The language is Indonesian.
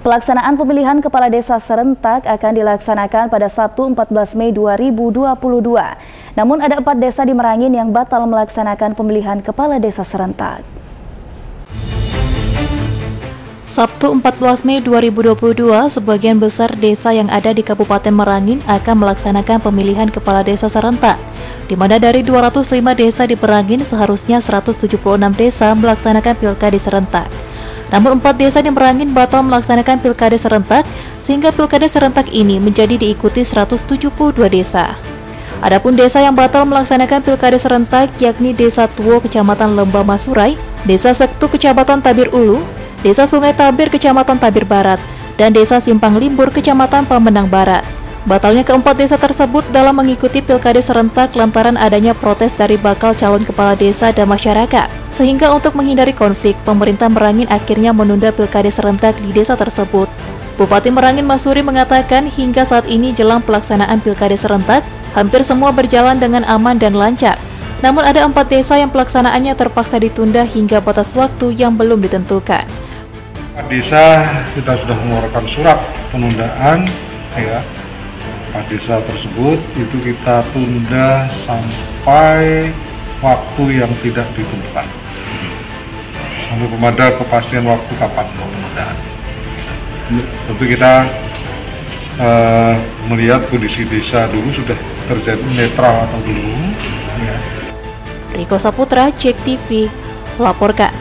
Pelaksanaan pemilihan kepala desa serentak akan dilaksanakan pada Sabtu 14 Mei 2022. Namun ada empat desa di Merangin yang batal melaksanakan pemilihan kepala desa serentak. Sabtu 14 Mei 2022, sebagian besar desa yang ada di Kabupaten Merangin akan melaksanakan pemilihan kepala desa serentak, di mana dari 205 desa di Merangin seharusnya 176 desa melaksanakan pilkada serentak. Namun empat desa di Merangin batal melaksanakan pilkada serentak sehingga pilkada serentak ini menjadi diikuti 172 desa. Adapun desa yang batal melaksanakan pilkada serentak yakni Desa Tuo Kecamatan Lembah Masurai, Desa Sektu Kecamatan Tabir Ulu, Desa Sungai Tabir Kecamatan Tabir Barat, dan Desa Simpang Limbur Kecamatan Pamenang Barat. Batalnya keempat desa tersebut dalam mengikuti pilkada serentak lantaran adanya protes dari bakal calon kepala desa dan masyarakat. Sehingga untuk menghindari konflik, pemerintah Merangin akhirnya menunda pilkada serentak di desa tersebut. Bupati Merangin Masuri mengatakan hingga saat ini jelang pelaksanaan pilkada serentak, hampir semua berjalan dengan aman dan lancar. Namun ada empat desa yang pelaksanaannya terpaksa ditunda hingga batas waktu yang belum ditentukan. Desa kita sudah mengeluarkan surat penundaan ya Pak desa tersebut itu kita tunda sampai waktu yang tidak ditentukan sampai pemadam kepastian waktu kapan penundaan tentu kita uh, melihat kondisi desa dulu sudah terjadi netral atau belum ya. Riko Saputra, Cek TV, melaporkan.